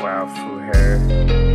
Wow, Fu hair.